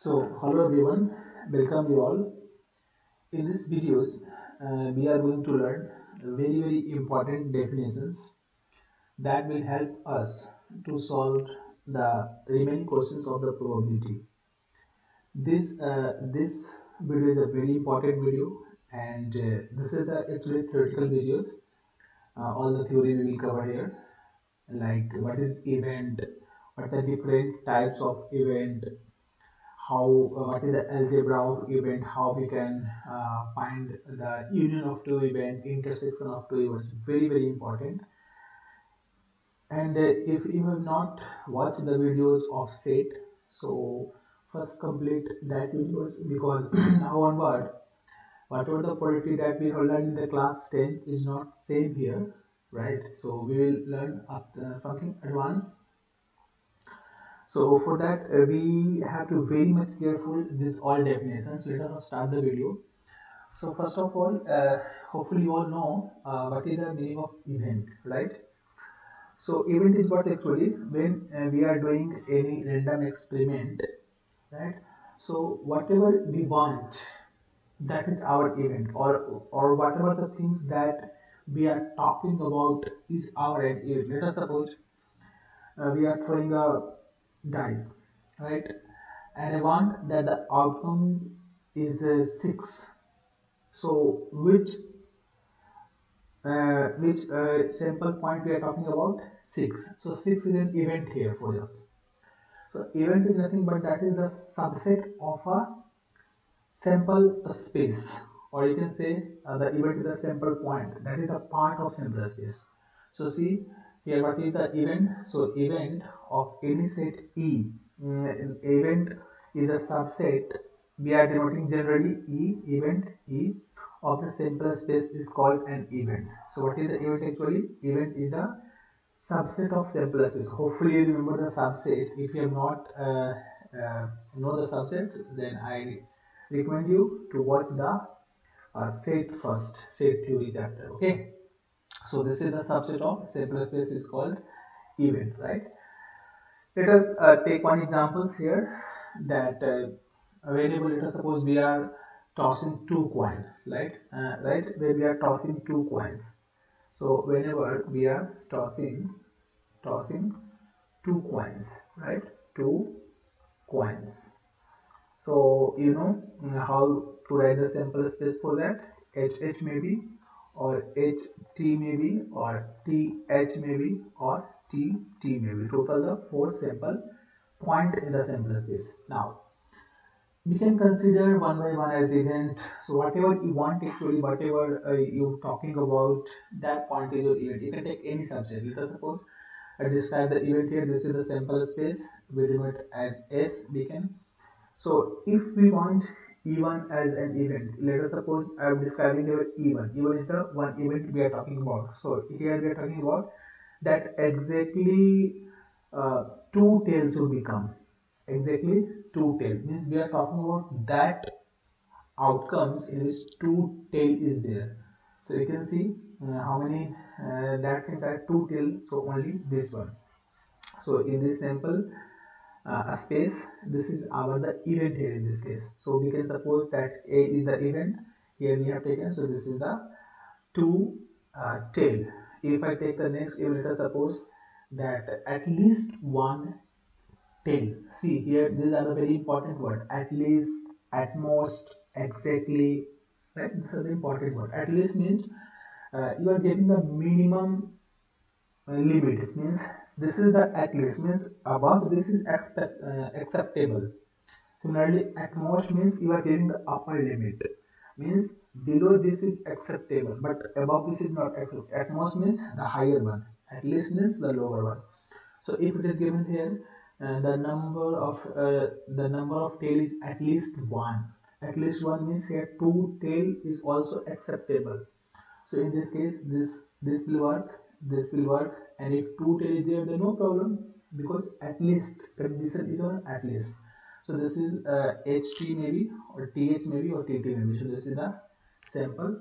So, hello everyone, welcome you all. In this videos, uh, we are going to learn very very important definitions that will help us to solve the remaining questions of the probability. This uh, this video is a very important video, and uh, this is the actually theoretical videos. Uh, all the theory we will cover here, like what is event, what are the different types of event, how uh, what is the algebra of event how we can uh, find the union of two event intersection of two events. Very very important. And uh, if you have not watched the videos of set so first complete that videos because now onward whatever the probability that we have learned in the class 10 is not same here right? So we will learn up something advanced so for that uh, we have to very much careful this all definitions let us start the video. So first of all uh, hopefully you all know uh, what is the meaning of event right? So event is what actually when uh, we are doing any random experiment right? So whatever we want that is our event or or whatever the things that we are talking about is our event. Let us suppose uh, we are throwing a dice right? And I want that the outcome is uh, 6 so which uh, which uh, sample point we are talking about? 6 so 6 is an event here for us. So event is nothing but that is the subset of a sample space. Or you can say uh, the event is the sample point. That is a part of sample space. So see here what is the event. So event of any set e mm, event is a subset we are denoting generally e event e of the sample space is called an event. So what is the event actually? Event is a subset of sample space. Hopefully you remember the subset. If you have not uh, uh, know the subset then i recommend you to watch the uh, set first set theory chapter okay so this is the subset of sample space is called event, right? Let us uh, take one examples here that uh, variable. Let us suppose we are tossing two coins, right? Uh, right, where we are tossing two coins. So whenever we are tossing, tossing two coins, right? Two coins. So you know how to write the sample space for that. H H maybe or h t maybe or t h maybe or t t maybe total the four sample point in the sample space. Now we can consider one by one as event. So whatever you want actually whatever uh, you're talking about that point is your event. You can take any subset let us suppose I describe the event here. This is the sample space. We denote as s. We can so if we want e1 as an event. Let us suppose i am describing your e1 e1 is the one event we are talking about. So here we are talking about that exactly uh, two tails will become. Exactly two tails means we are talking about that outcomes in which two tail is there. So you can see uh, how many uh, that things are two tail. So only this one. So in this sample uh, a space. This is our the event here in this case. So we can suppose that a is the event. Here we have taken so this is the two uh, tail. If i take the next event let us suppose that at least one tail. See here these are the very important word. At least at most exactly right? This is the important word. At least means uh, you are getting the minimum uh, limit. Means this is the at least means above this is expect, uh, acceptable. Similarly at most means you are getting the upper limit. Means below this is acceptable but above this is not acceptable at most means the higher one. At least means the lower one. So if it is given here uh, the number of uh, the number of tail is at least one. At least one means here two tail is also acceptable. So in this case this this will work this will work and if two tail is there then no problem because at least condition is on at least. So this is uh, ht maybe or th maybe or tt maybe. So this is the sample.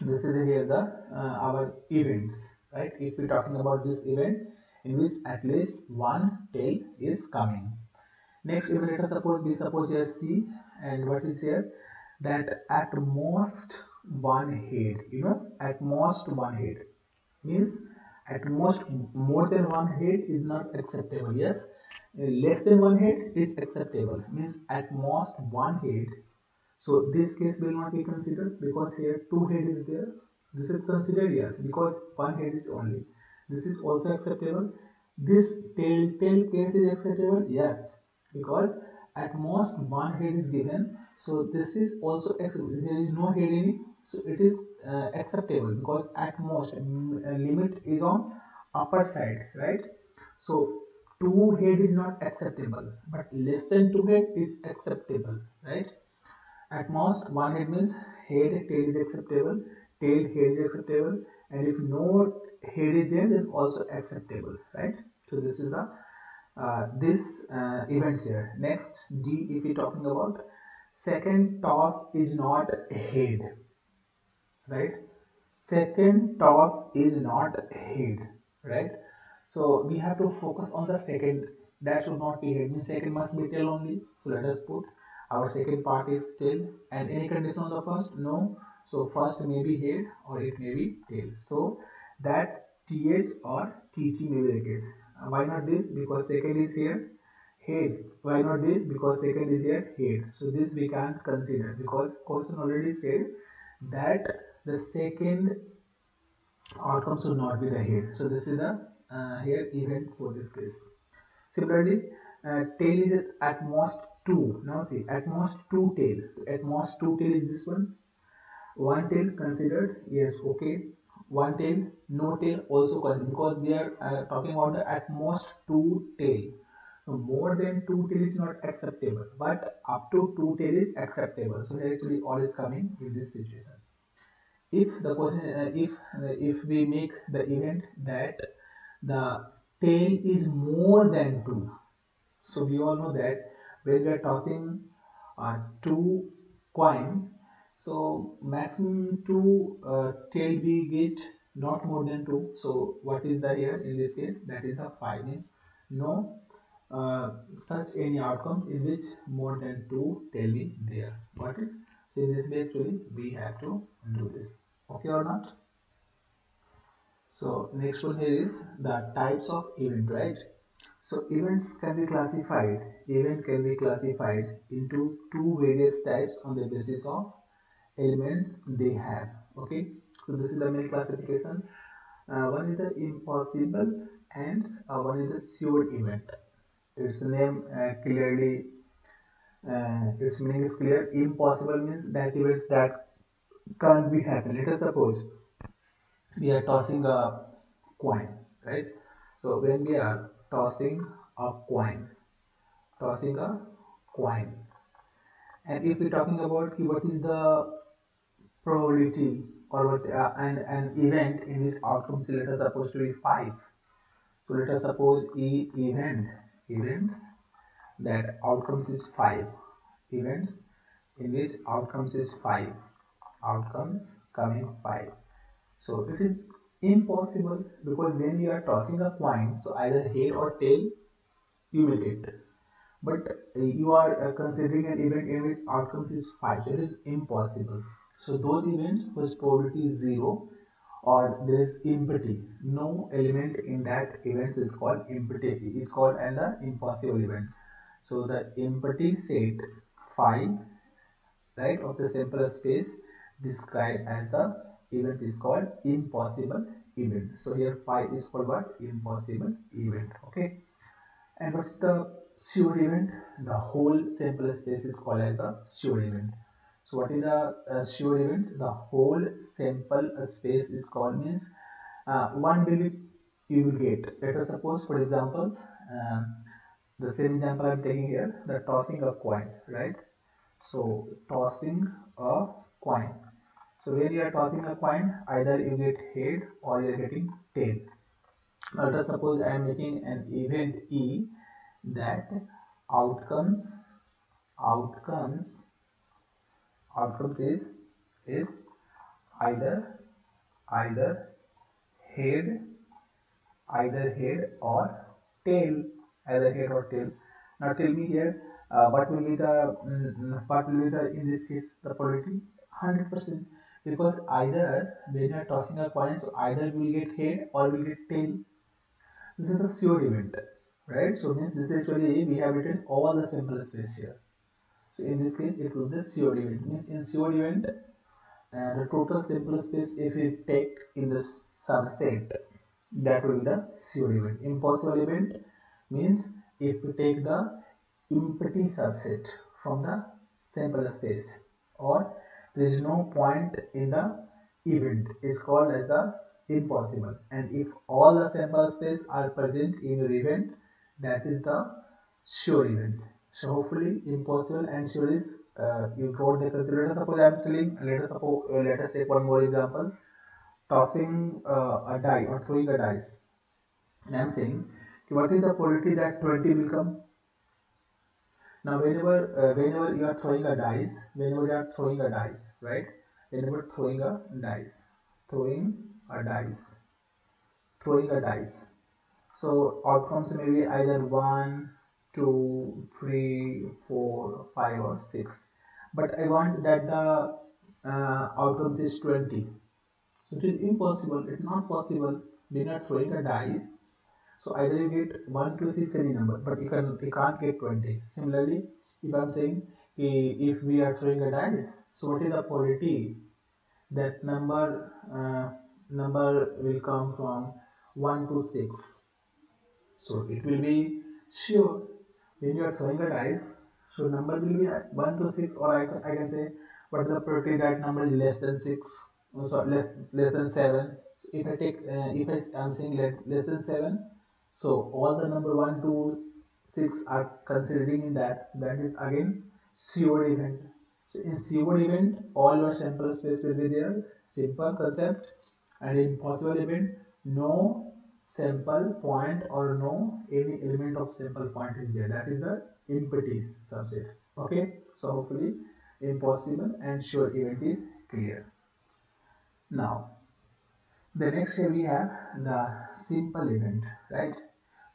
This is here the uh, our events right? If we're talking about this event in which at least one tail is coming. Next even let us suppose we suppose here c and what is here? That at most one head you know at most one head means at most more than one head is not acceptable yes? Uh, less than one head is acceptable means at most one head. So this case will not be considered because here two head is there. This is considered yes because one head is only. This is also acceptable. This telltale case is acceptable yes because at most one head is given. So this is also acceptable. There is no head in it. So it is uh, acceptable because at most uh, limit is on upper side right? So two head is not acceptable but less than two head is acceptable right? At most one head means head tail is acceptable tail head is acceptable and if no head is there then also acceptable right? So this is the uh, this uh, events here. Next d if we're talking about second toss is not head right? Second toss is not head right? So we have to focus on the second. That should not be head means second must be tail only. So let us put our second part is tail. And any condition on the first? No. So first may be head or it may be tail. So that th or tt may be the case. Uh, why not this? Because second is here head why not this? Because second is here head so this we can't consider because question already said that the second outcome should not be the head. So this is the uh, here event for this case. Similarly uh, tail is at most two. Now see at most two tail. At most two tail is this one. One tail considered yes okay. One tail no tail also considered because we are uh, talking about the at most two tail. So more than two tail is not acceptable but up to two tail is acceptable. So actually all is coming in this situation if the question uh, if uh, if we make the event that the tail is more than two. So we all know that when we are tossing uh, two coin so maximum two uh, tail we get not more than two. So what is the here in this case? That is the phi means no uh, such any outcomes in which more than two tail be there. Got it this actually we have to do this. Okay or not? So next one here is the types of event right? So events can be classified event can be classified into two various types on the basis of elements they have. Okay? So this is the main classification. Uh, one is the impossible and uh, one is the sure event. Its name uh, clearly uh, its meaning is clear impossible means that events that can't be happen let us suppose we are tossing a coin right? So when we are tossing a coin tossing a coin and if we're talking about what is the probability or what uh, and an event in this outcome so let us suppose to be 5 so let us suppose e event events that outcomes is 5 events in which outcomes is 5 outcomes coming 5 so it is impossible because when you are tossing a coin so either head or tail you will get but you are uh, considering an event in which outcomes is 5 so it is impossible. So those events whose probability is 0 or there is empty. No element in that event is called empty. It's called an impossible event so the empty set phi right of the sample space described as the event is called impossible event. So here phi is called what? Impossible event okay? And what's the sure event? The whole sample space is called as the sure event. So what is the uh, sure event? The whole sample space is called means uh, one will you will get. Let us suppose for examples uh, the same example i'm taking here the tossing a coin right? So tossing a coin. So when you are tossing a coin, either you get head or you are getting tail. Now let us suppose I am making an event E that outcomes outcomes outcomes is is either either head either head or tail either head or tail now tell me here. Uh, what will be the mm, what will be the in this case the probability 100 percent. Because either when you are tossing a coin so either we will get head or we will get tail. This is the sure event right? So means this actually we have written all the sample space here. So in this case it will be sure event. Means in sure event uh, the total sample space if we take in the subset that will be the sure event. Impossible event means if we take the empty subset from the sample space or there is no point in the event is called as the impossible. And if all the sample space are present in your event that is the sure event. So hopefully impossible and sure is uh, you got the concept let us suppose i am telling let us suppose uh, let us take one more example. Tossing uh, a die or throwing a dice. And i am saying what is the probability that 20 will come? Now whenever uh, whenever you are throwing a dice whenever you are throwing a dice right? Whenever throwing a dice throwing a dice throwing a dice. So outcomes may be either one two three four five or six. But i want that the uh, outcomes is 20 so it is impossible it's not possible you are throwing a dice so either you get 1 to 6 any number but you can you can't get 20 similarly if i'm saying if we are throwing a dice so what is the probability that number uh, number will come from 1 to 6 so it will be sure when you are throwing a dice so number will be 1 to 6 or I, I can say what is the probability that number is less than 6 so less less than 7 so if I take uh, if I am saying less, less than 7 so all the number 1 to 6 are considering in that. That is again sure event. So in sure event all your sample space will be there. Simple concept and in possible event. No sample point or no any element of sample point is there. That is the empty subset. Okay? So hopefully impossible and sure event is clear. Now the next here we have the simple event right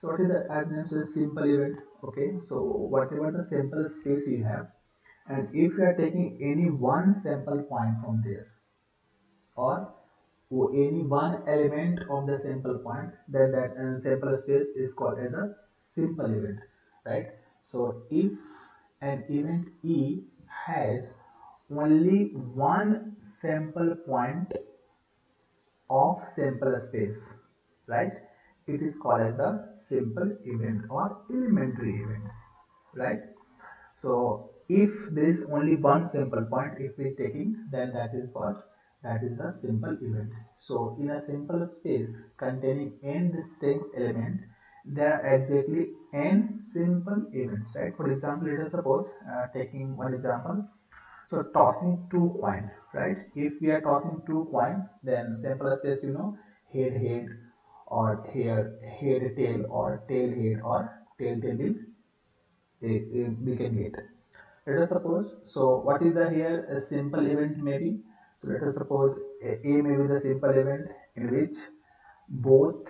so what is the as name says simple event okay? So whatever the sample space you have and if you are taking any one sample point from there or any one element of the sample point then that uh, sample space is called as a simple event right? So if an event e has only one sample point of sample space right it is called as the simple event or elementary events right so if there is only one sample point if we taking then that is what that is the simple event. So in a sample space containing n distinct element, there are exactly n simple events, right? For example, let us suppose uh, taking one example. So tossing two coin, right? If we are tossing two coin, then sample space, you know, head head or hair head tail or tail head or tail tail will we can get. Let us suppose. So what is the here a simple event maybe so let us suppose A may be the simple event in which both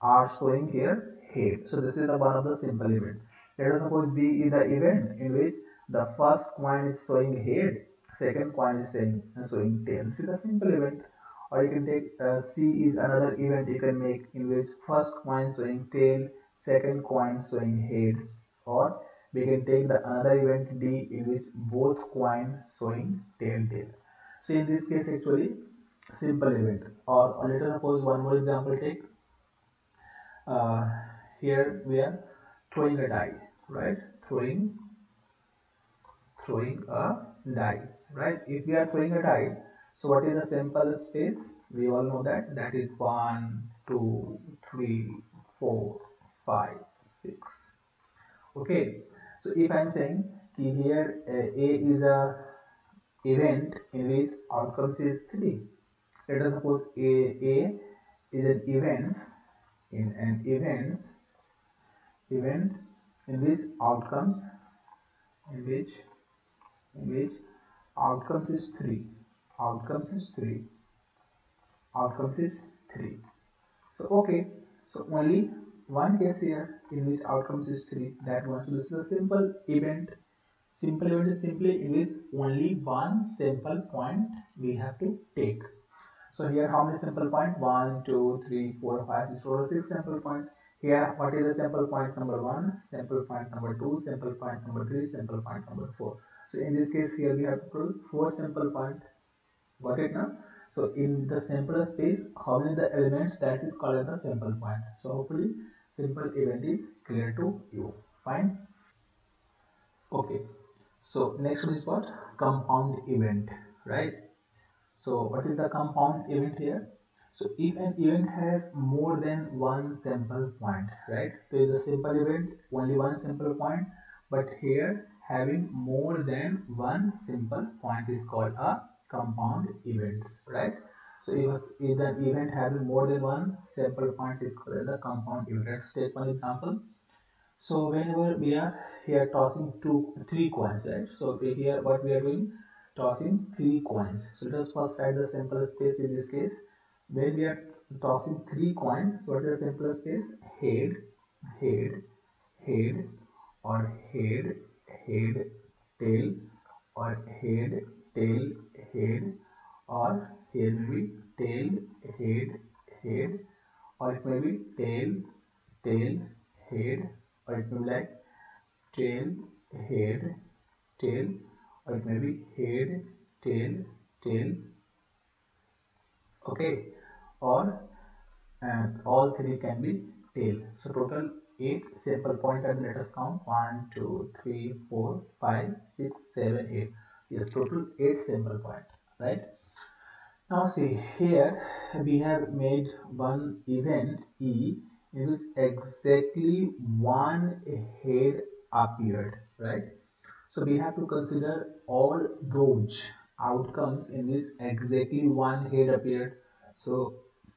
are showing here head. So this is the one of the simple event. Let us suppose B is the event in which the first coin is showing head, second coin is showing, showing tail. This is the simple event. Or you can take uh, C is another event you can make in which first coin showing tail, second coin showing head. Or we can take the another event D in which both coin showing tail tail. So in this case actually simple event or, let us suppose one more example take uh, here we are throwing a die right throwing throwing a die right if we are throwing a die so what is the sample space? We all know that. That is one two three four five six. Okay. So if i'm saying here uh, a is a event in which outcomes is 3 let us suppose a a is an event in an events event in which outcomes in which in which outcomes is 3 outcomes is 3 outcomes is 3 so okay. So only one case here in which outcomes is 3 that one. So this is a simple event. Simple event is simply in which only one sample point we have to take. So here how many sample point? 1 2 3 4 5 6 4 6 sample point. Here what is the sample point number 1 sample point number 2 sample point number 3 sample point number 4 so in this case here we have to put 4 sample point got it now so in the sample space how many the elements that is called as the sample point? So hopefully simple event is clear to you. Fine? Okay. So next one is what? Compound event right? So what is the compound event here? So if an event has more than one sample point right? So it's a simple event only one sample point but here having more than one sample point is called a compound events right so if, an event having more than one sample point is called the compound event let's take one example so whenever we are here tossing two three coins right so here what we are doing tossing three coins. So let us first write the sample space in this case. When we are tossing three coins, so what is the simplest case? Head, head, head, or head, head, tail, or head, tail, head, or here may be tail, head, head, or it may be tail, tail, head, or it may be like tail, head, tail, or it may be head tail tail okay? or and all three can be tail. So total eight sample point and let us count. One two three four five six seven eight yes sample point right now see here we have made one event e in which exactly one head appeared right so we have to consider all those outcomes in which exactly one head appeared. So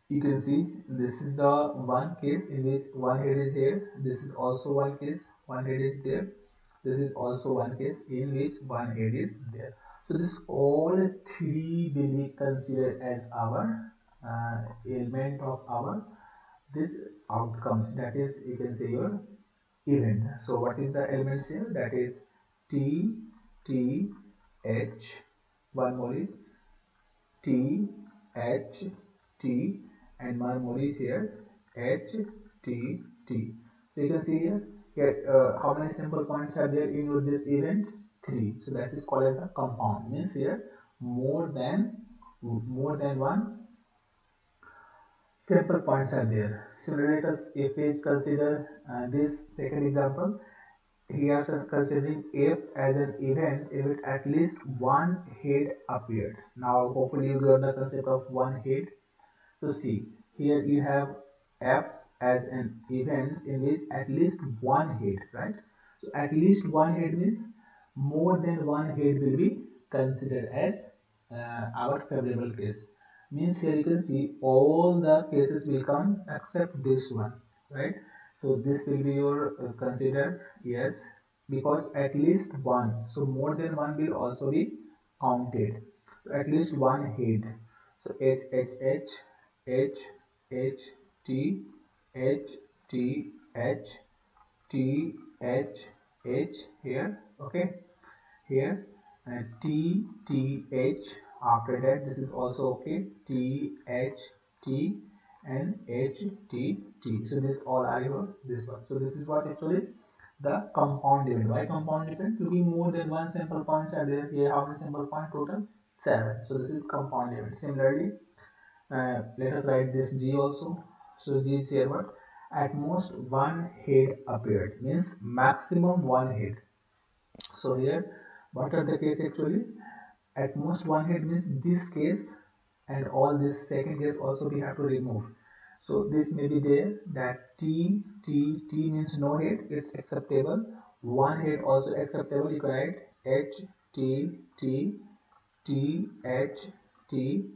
you can see this is the one case in which one head is there. This is also one case, one head is there. This is also one case in which one head is there. So this all three will be considered as our uh, element of our this outcomes that is you can say your event. So what is the elements here that is T T H one more is T H T and one more is here H T T. So you can see here here uh, how many sample points are there in this event? Three. So that is called as a compound. Means here more than more than one sample points are there. Similarly, let us if we consider uh, this second example he is considering if as an event which at least one head appeared. Now hopefully you got the concept of one head. So see here you have F as an event in which at least one head right. So at least one head means more than one head will be considered as uh, our favorable case. Means here you can see all the cases will come except this one right? So this will be your uh, considered yes because at least one so more than one will also be counted. At least one head. So h h h h h t h t h t h h here okay here and t t h after that this is also okay t h t and HTT. So this all are your this one. So this is what actually the compound event. Why compound event? To be more than one sample points are there. Here how many sample point total? Seven. So this is compound event. Similarly, uh, let us write this G also. So G is here what? At most one head appeared means maximum one head. So here what are the case actually? At most one head means this case and all this second case also we have to remove so this may be there that t t t means no head it's acceptable one head also acceptable you can write h t t t h t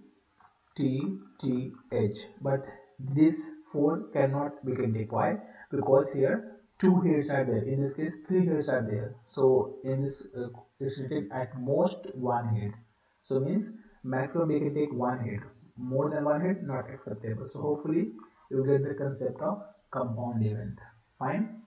t t h but this four cannot be why? Because here two heads are there. In this case three heads are there. So in this uh, it's written at most one head. So means maximum we can take one head. More than one head not acceptable. So hopefully you get the concept of compound event. Fine